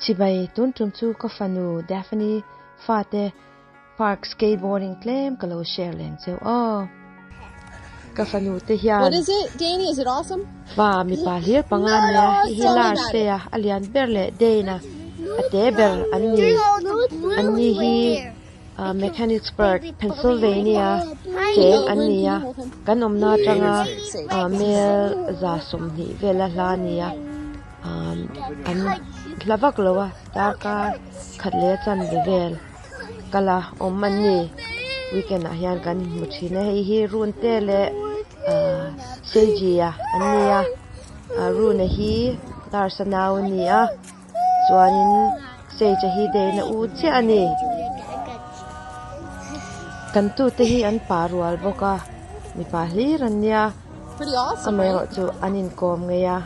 chi bai tun tum chu ka fanu daphne fa te park skateboarding claim ka lo share len so oh. Ka fanu te hian What is it, Danny? Is it awesome? wa mi pa hlir panga ne hi lar se ya alian ber le de na ate ber an ni an ni hi uh, ทลวักเลวะตากาขัดเลี้ยจันเวลกะลาอมมันนี่วิกนอาหารกันมุชินะให้ฮีรุนเตเลเซจีอะอันนี้อะรูนะฮีลาสนาวนี่อะส่วนเซจะฮีเดนอูเจอันนี้กันตูเตฮีอันปารัวลบกะมีปาลีรันเนี่ยก็ไม่รู้จะอันนี้กอมไงอะ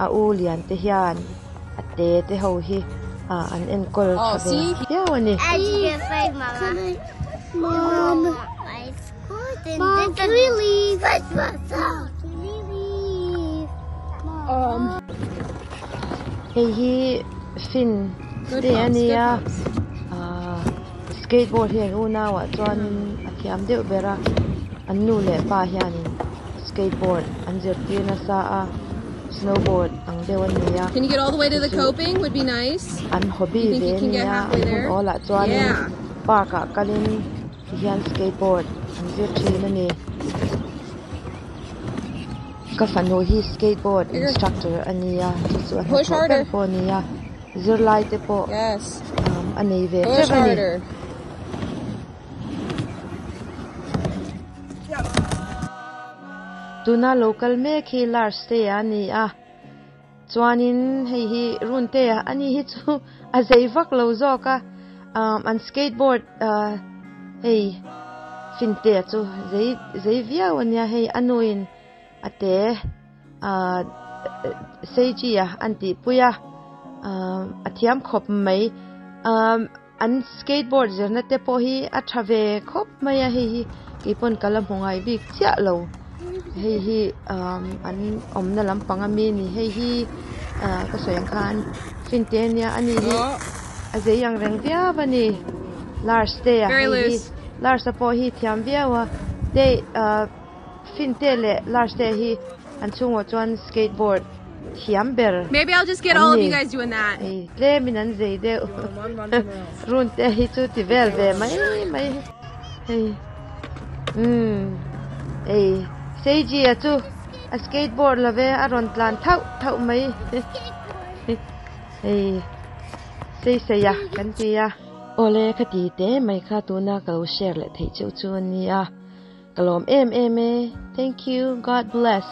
อาอูเลียนเตฮีอัน te te ho hi a an en kol Oh, see? ya wani I just get Mama. Mom. Mom, can we leave? Let's Can we leave? Um, hei hi fin good ania a skateboard hian u na wa chuan a thiam deuh bera an nu le pa hianin skateboard an zir tir na sa a snowboard ang dewan niya. Can you get all the way to the coping? Would be nice. Ang hobi din niya ang ola Yeah. Paka kalin hiyan skateboard ang zirchi na ni. Kasanuhi skateboard instructor aniya. Push harder. Po niya. Zirlay te po. Yes. Um, anive. Push harder. Yeah. Tuna local me khi large te ani a. Chuanin hei hi run te ani hi chu a zei vak lo zoka um, an skateboard uh, hei fin te chu zei zei viau ania hei anuin ate a sei chi a anti puya um, a thiam khop mai. Um, an skateboard zerna te po hi a thave khop mai a hei hi kipon kalam hongai bik chia lo. Hei hi um, an om na lampang ami ni. Hei hi uh, ka soyang khan fin te nia ani hi. Oh, yang reng via bani lars te a hei hi. loose. lars a hi thiam via wa. Te uh, fin te le lars te hi an chungo chuan skateboard thiam ber. Maybe I'll just get all of you guys doing that. ei le min an zei de. Run te hi chu ti vel ve. Mai mai. Hei mm ei sei ji a à chu a à skateboard la ve a à ron tlan thau thau mai ei sei sei ya kan ti ya ole khati te mai kha tu na ka share le thei chu chu ni a kalom em em e thank you. God bless.